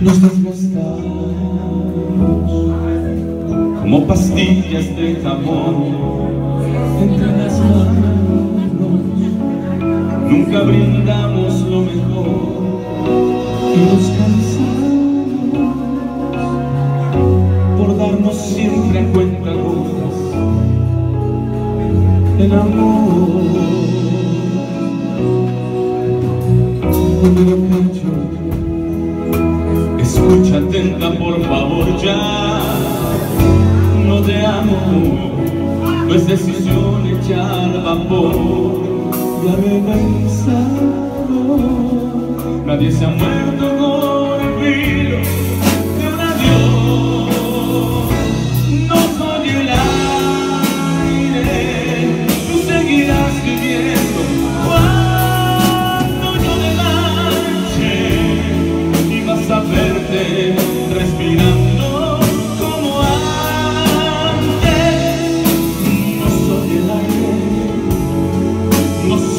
nos desgastamos como pastillas de jabón entre las manos. Nunca brindamos lo mejor y nos cansamos por darnos siempre cuenta gotas el amor. Amigo pecho, escucha atenta por favor ya, no te amo, no es decisión echar vapor, ya me he pensado, nadie se ha muerto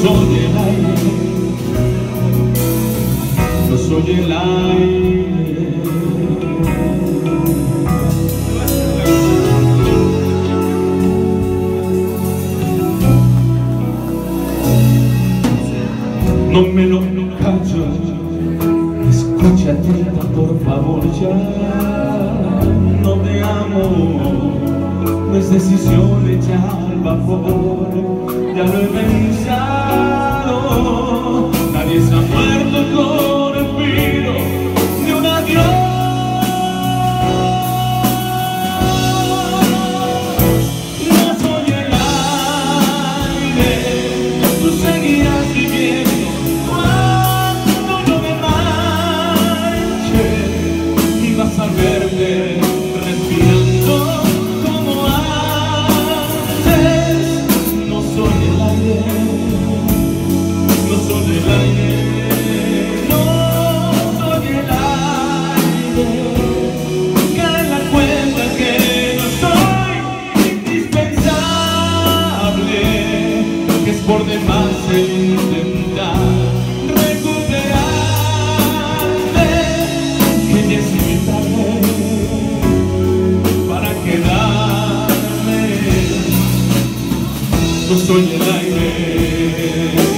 soy el aire, no soy el aire. No me lo callo, escucha atenta por favor ya. No te amo, no es decisión echar vapor, ya lo he pensado. Nadie se ha muerto con el filo de un adiós. No soy el aire, tú seguirás viviendo cuando yo me marche y vas a verte por demás intentar recuperarte, que tarde para quedarme. No soy el aire.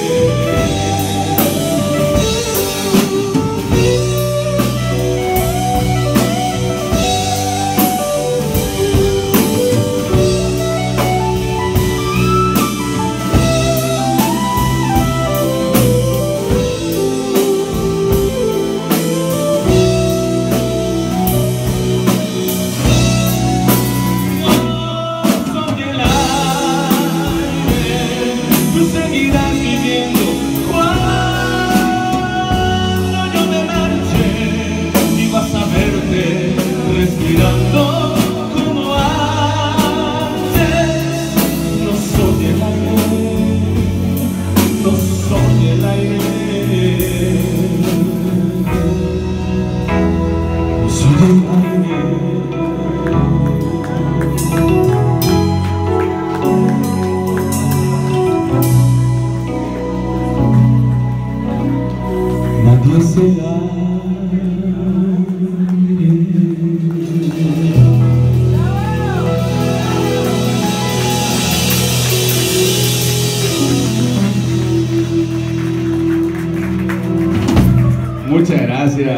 Gracias.